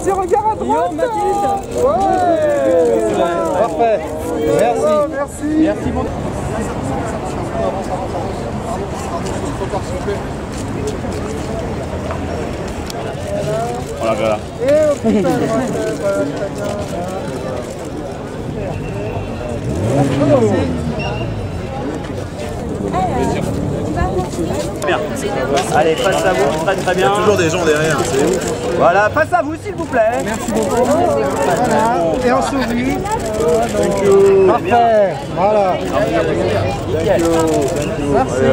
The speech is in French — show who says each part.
Speaker 1: Petit regard à droite
Speaker 2: Mathilde
Speaker 1: Ouais
Speaker 3: Parfait. Merci.
Speaker 1: Merci
Speaker 2: Merci beaucoup.
Speaker 4: Voilà, voilà.
Speaker 1: Et au voilà, très bien.
Speaker 4: Bien. Allez, face à vous, très très bien.
Speaker 3: Toujours des gens derrière, c'est ouf.
Speaker 4: Voilà, face à vous s'il vous plaît.
Speaker 1: Merci beaucoup. Voilà. Et on sourit.
Speaker 3: Thank you.
Speaker 1: Parfait. Voilà.
Speaker 4: Nickel.
Speaker 1: Merci.